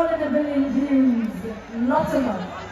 more than a billion views. Lots of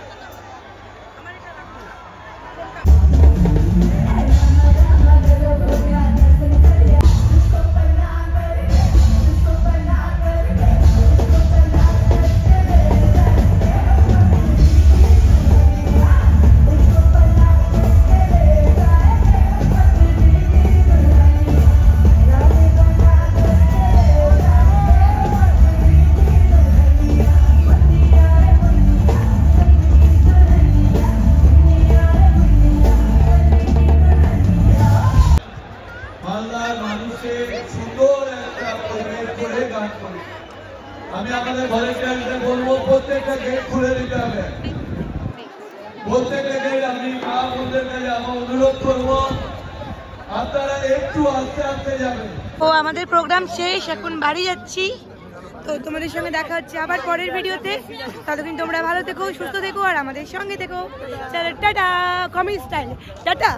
আমি আমাদের ভলেন্টিয়ারদের বলব, প্রত্যেকটা গেট খুলে দিতে হবে। প্রত্যেকটা গেট আমি মা বোনদের কাছে আমার অনুরোধ করব, আপনারা একটু আস্তে আস্তে যাবেন। ও, আমাদের প্রোগ্রাম শেষ, এখন বাড়ি যাচ্ছি। তো তোমাদের সঙ্গে দেখা হচ্ছে আবার পরের ভিডিওতে। ততদিন তোমরা ভালো থেকো, সুস্থ থেকো, আর আমাদের সঙ্গে থেকো। Tata comedy style tata.